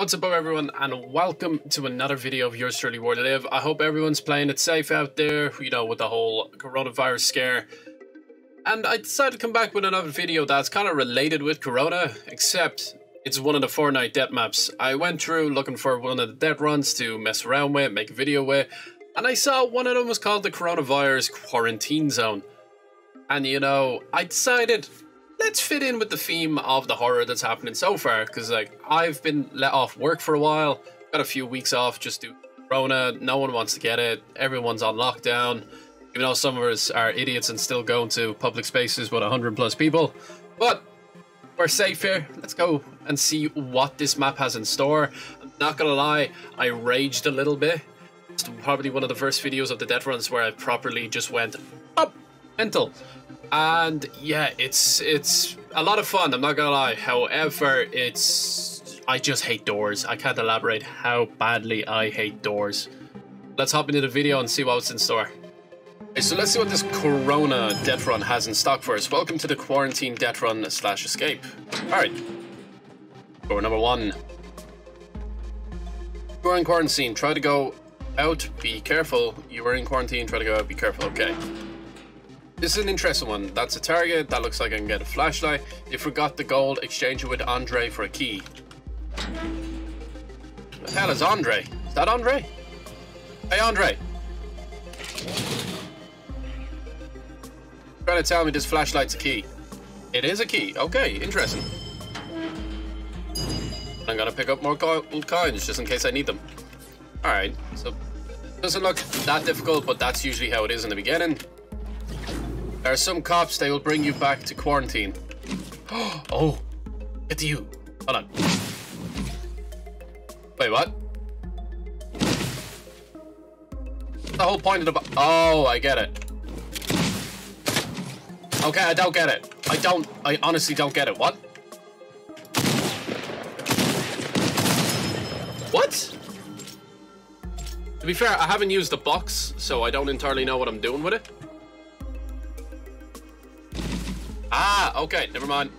What's up everyone and welcome to another video of yours truly Wardyliv. I hope everyone's playing it safe out there, you know, with the whole coronavirus scare. And I decided to come back with another video that's kind of related with Corona, except it's one of the Fortnite death maps. I went through looking for one of the death runs to mess around with, make a video with, and I saw one of them was called the Coronavirus Quarantine Zone. And you know, I decided let's fit in with the theme of the horror that's happening so far. Because like I've been let off work for a while, got a few weeks off just to Corona. No one wants to get it. Everyone's on lockdown. Even though some of us are idiots and still going to public spaces with 100 plus people. But we're safe here. Let's go and see what this map has in store. I'm not gonna lie, I raged a little bit. It's probably one of the first videos of the death runs where I properly just went up mental. And yeah, it's it's a lot of fun, I'm not gonna lie. However, it's I just hate doors. I can't elaborate how badly I hate doors. Let's hop into the video and see what's in store. Okay, so let's see what this Corona Death Run has in stock for us. Welcome to the Quarantine Death Run slash Escape. Alright. Door number one. You are in quarantine. Try to go out. Be careful. You are in quarantine. Try to go out. Be careful. Okay. This is an interesting one. That's a target. That looks like I can get a flashlight. You forgot the gold. Exchange it with Andre for a key. The hell is Andre? Is that Andre? Hey, Andre. Trying to tell me this flashlight's a key. It is a key. Okay, interesting. I'm gonna pick up more co coins just in case I need them. Alright, so doesn't look that difficult, but that's usually how it is in the beginning. There are some cops, they will bring you back to quarantine. oh, to you. Hold on. Wait, what? The whole point of the... Oh, I get it. Okay, I don't get it. I don't... I honestly don't get it. What? What? To be fair, I haven't used the box, so I don't entirely know what I'm doing with it. Ah, okay, never mind.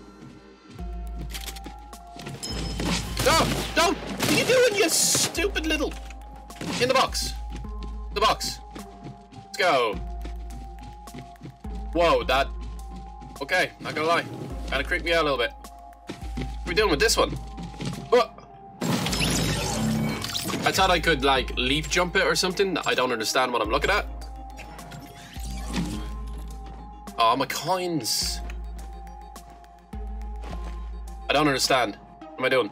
No, don't! What are you doing, you stupid little... In the box. The box. Let's go. Whoa, that... Okay, not gonna lie. Kinda creeped me out a little bit. What are we doing with this one? Oh. I thought I could, like, leap jump it or something. I don't understand what I'm looking at. Oh, my coins. I don't understand. What am I doing?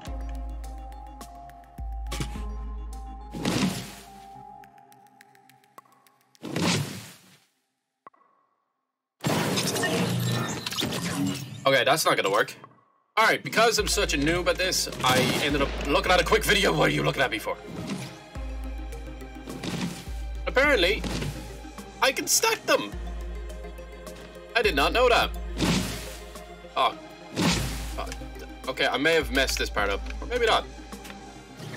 Okay, that's not gonna work. Alright, because I'm such a noob at this, I ended up looking at a quick video. What are you looking at me for? Apparently, I can stack them. I did not know that. Oh, Okay, I may have messed this part up. Or maybe not.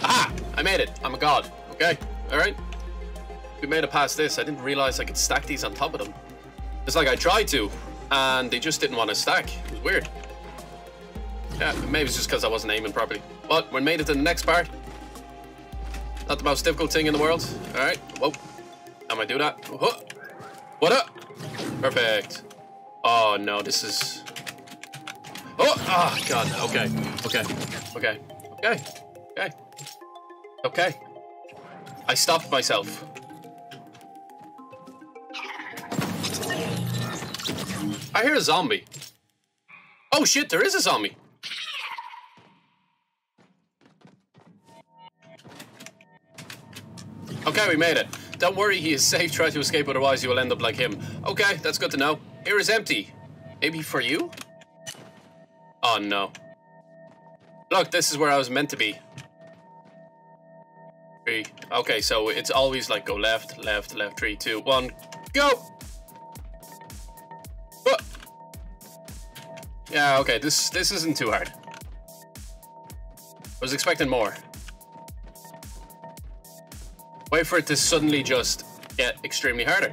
Ah! I made it. I'm a god. Okay. Alright. We made it past this. I didn't realize I could stack these on top of them. It's like I tried to, and they just didn't want to stack. It was weird. Yeah, maybe it's just because I wasn't aiming properly. But we made it to the next part. Not the most difficult thing in the world. Alright. Whoa. Am I do that? Whoa. What up? Perfect. Oh no, this is Oh, oh, God. Okay. Okay. Okay. Okay. Okay. Okay. I stopped myself. I hear a zombie. Oh shit, there is a zombie. Okay, we made it. Don't worry, he is safe. Try to escape, otherwise you will end up like him. Okay, that's good to know. Here is empty. Maybe for you? Oh no. Look, this is where I was meant to be. Three. Okay, so it's always like go left, left, left, three, two, one, go! Oh. Yeah, okay, this this isn't too hard. I was expecting more. Wait for it to suddenly just get extremely harder.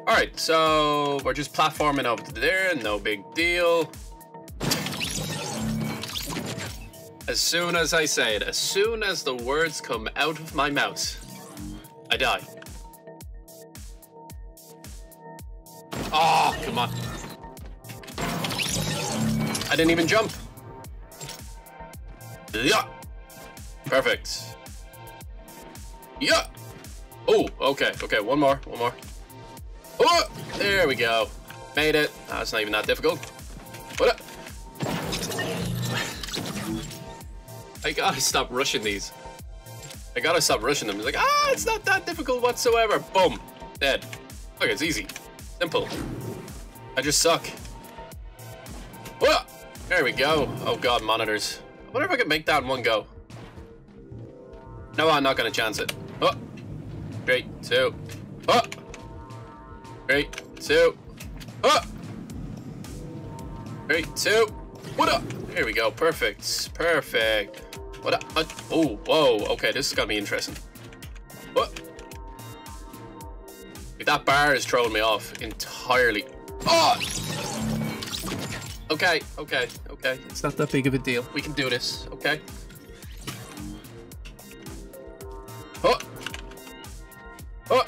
Alright, so we're just platforming over there, no big deal. As soon as I say it, as soon as the words come out of my mouth, I die. Oh, come on. I didn't even jump. Yeah. Perfect. Yeah. Oh, okay, okay, one more, one more. Oh, there we go. Made it. That's not even that difficult. What? I gotta stop rushing these. I gotta stop rushing them. It's like, ah, it's not that difficult whatsoever. Boom. Dead. Look, it's easy. Simple. I just suck. Whoa! There we go. Oh god, monitors. I wonder if I can make that in one go. No, I'm not gonna chance it. Oh! Three, two. Oh! Three, two. Oh! Three, two. What up? Here we go. Perfect. Perfect. What up? Uh, oh, whoa. Okay, this is gonna be interesting. What? If That bar is throwing me off entirely. Oh! Okay, okay, okay. It's not that big of a deal. We can do this, okay? Oh! Oh!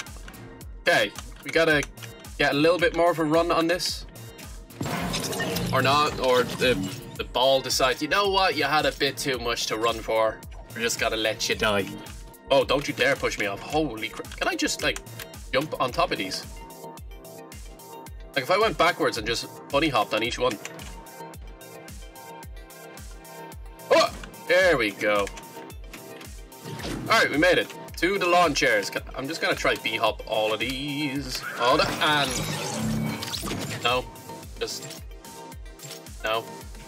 Okay, we gotta get a little bit more of a run on this. Or not, or the the ball decides, you know what, you had a bit too much to run for. We're just gotta let you die. Oh, don't you dare push me off. Holy crap. Can I just, like, jump on top of these? Like, if I went backwards and just bunny hopped on each one. Oh! There we go. Alright, we made it. To the lawn chairs. I'm just gonna try B-hop all of these. All the- and... No. Just... No.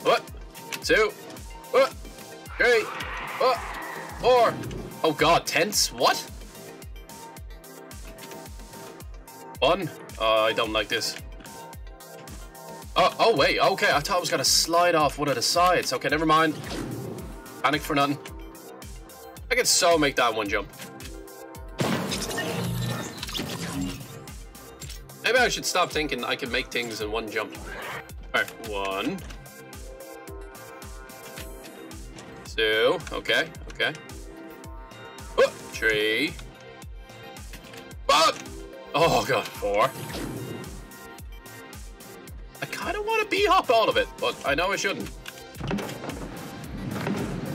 What? Two. What? Three. What? Four. Oh god, tense? What? One. Oh, I don't like this. Oh, oh wait, okay, I thought I was gonna slide off one of the sides. Okay, never mind. Panic for nothing. I can so make that one jump. Maybe I should stop thinking I can make things in one jump. Alright, one. Two. Okay, okay. Oh, three. But Oh god, four. I kind of want to B-hop all of it, but I know I shouldn't.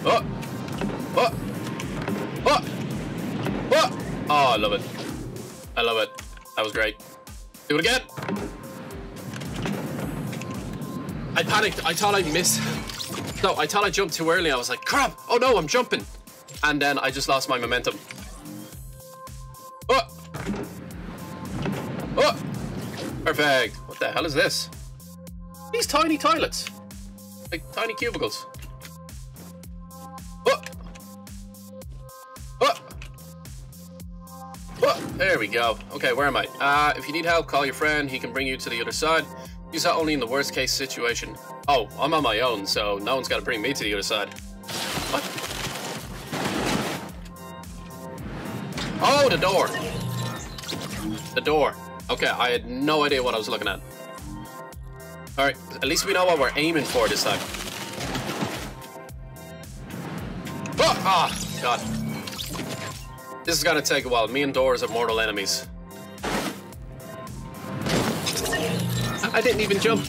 Oh! Oh! Oh! Oh! Oh, I love it. I love it. That was great. Do it again. I panicked. I thought I missed. No, I thought I jumped too early. I was like, crap. Oh no, I'm jumping. And then I just lost my momentum. Oh! Oh! Perfect. What the hell is this? These tiny toilets. Like tiny cubicles. Oh! Oh! Oh! There we go. Okay, where am I? Uh, if you need help, call your friend. He can bring you to the other side. Use that only in the worst case situation. Oh, I'm on my own, so no one's got to bring me to the other side. What? Oh, the door. The door. Okay, I had no idea what I was looking at. Alright, at least we know what we're aiming for this time. Oh, ah, God. This is gonna take a while. Me and Doors are mortal enemies. I didn't even jump.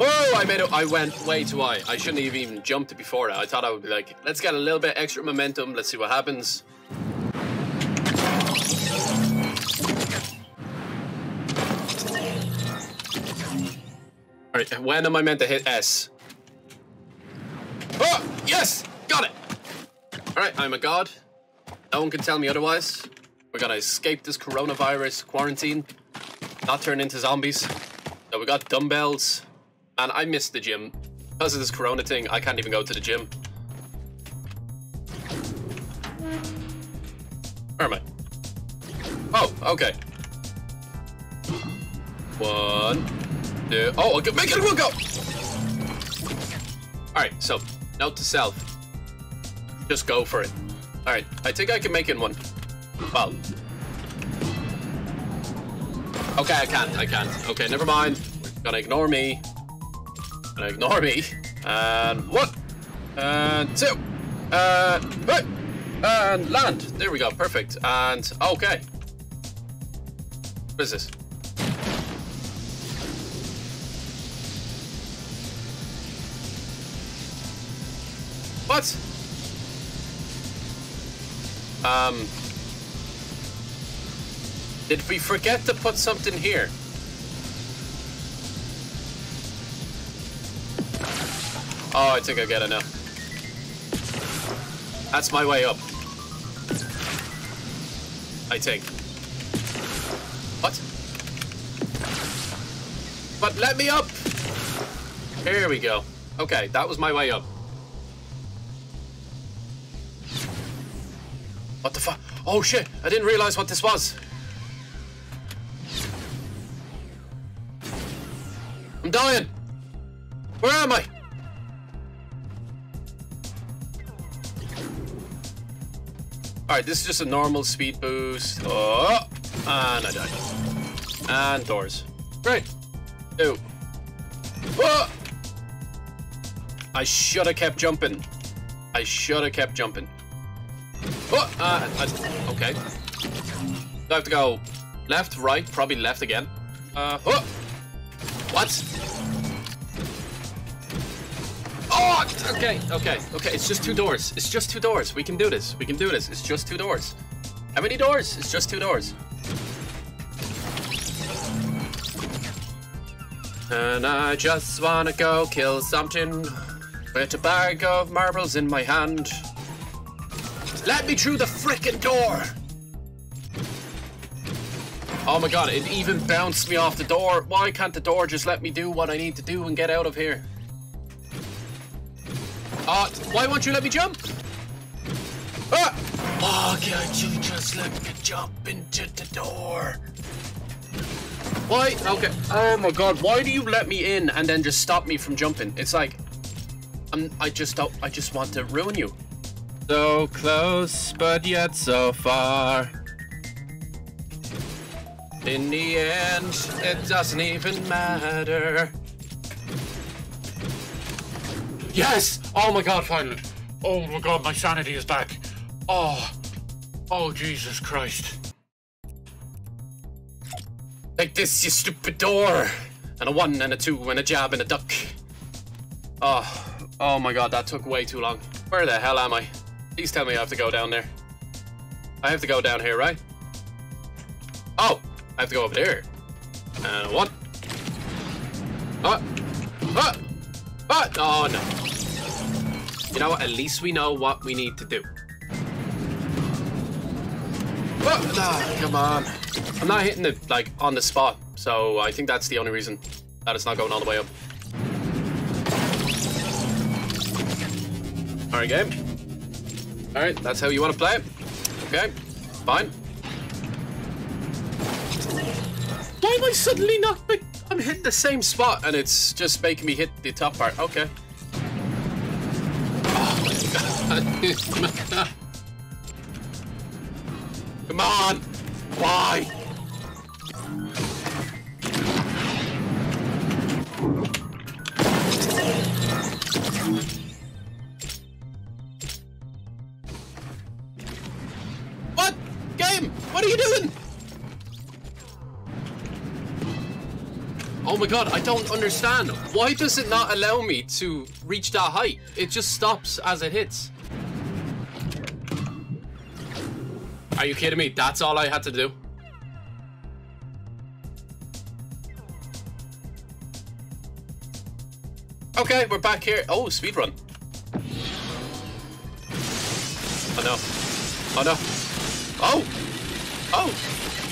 Oh, I made it. I went way too high. I shouldn't have even jumped before that. I thought I would be like, let's get a little bit extra momentum. Let's see what happens. All right, when am I meant to hit S? Oh, yes, got it. All right, I'm a god. No one can tell me otherwise. We're gonna escape this coronavirus quarantine, not turn into zombies. So we got dumbbells. Man, I missed the gym. Because of this corona thing, I can't even go to the gym. Where am I? Oh, okay. One, two, oh, okay, make it one go! Alright, so, note to self. Just go for it. Alright, I think I can make it one. Well. Okay, I can't, I can't. Okay, never mind. Gonna ignore me. Gonna ignore me. And one. And two. And three. And land. There we go. Perfect. And okay. What is this? What? Um. Did we forget to put something here? Oh, I think I get it now. That's my way up. I think. What? But let me up! Here we go. Okay, that was my way up. What the fuck? Oh shit, I didn't realize what this was. Dying. Where am I? Alright, this is just a normal speed boost. Oh, and I died. And doors. Great. Two. Oh! I should have kept jumping. I should have kept jumping. Oh, uh, I, okay. I have to go left, right, probably left again. Uh, oh! What? Oh, okay, okay, okay. It's just two doors. It's just two doors. We can do this. We can do this. It's just two doors. How many doors? It's just two doors. And I just wanna go kill something with a bag of marbles in my hand. Let me through the frickin' door! Oh my god, it even bounced me off the door. Why can't the door just let me do what I need to do and get out of here? Uh, why won't you let me jump? Ah! Why can't you just let me jump into the door? Why? Okay. Oh my god, why do you let me in and then just stop me from jumping? It's like, I'm, I just don't, I just want to ruin you. So close, but yet so far. In the end, it doesn't even matter. Yes! Oh my god, finally. Oh my god, my sanity is back. Oh. Oh, Jesus Christ. Take this, you stupid door! And a one, and a two, and a jab, and a duck. Oh. Oh my god, that took way too long. Where the hell am I? Please tell me I have to go down there. I have to go down here, right? Oh! I have to go over there. A one. Ah! Ah! Ah! Oh, no. You know what? At least we know what we need to do. Oh, no, come on. I'm not hitting it, like, on the spot. So I think that's the only reason that it's not going all the way up. Alright, game. Alright, that's how you want to play it. Okay, fine. Why am I suddenly not... I'm hitting the same spot and it's just making me hit the top part. Okay. Oh. Come on! Why? What? Game! What are you doing? Oh my god, I don't understand. Why does it not allow me to reach that height? It just stops as it hits. Are you kidding me? That's all I had to do? Okay, we're back here. Oh, speed run. Oh no. Oh no. Oh! Oh!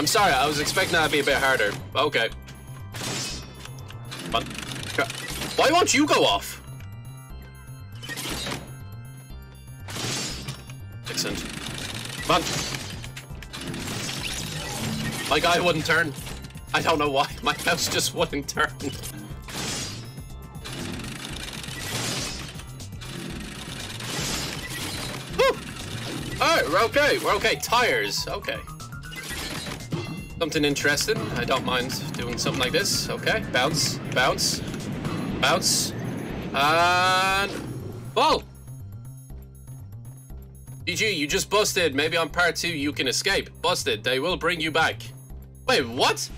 I'm sorry, I was expecting that to be a bit harder. Okay. On. Why won't you go off? Excellent. Come. My guy wouldn't turn. I don't know why. My mouse just wouldn't turn. Alright, we're okay. We're okay. Tires. Okay. Something interesting. I don't mind doing something like this. Okay, bounce, bounce, bounce, and ball. GG, you just busted. Maybe on part two you can escape. Busted. They will bring you back. Wait, what?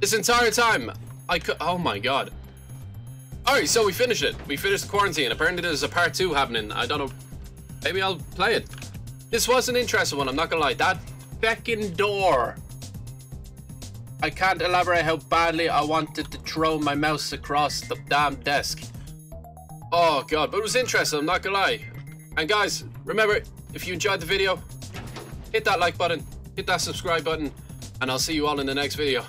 This entire time, I could. Oh my god. Alright, so we finished it. We finished the quarantine. Apparently there's a part two happening. I don't know. Maybe I'll play it. This was an interesting one, I'm not gonna lie. That feckin' door. I can't elaborate how badly I wanted to throw my mouse across the damn desk. Oh god, but it was interesting, I'm not gonna lie. And guys, remember, if you enjoyed the video, hit that like button, hit that subscribe button, and I'll see you all in the next video.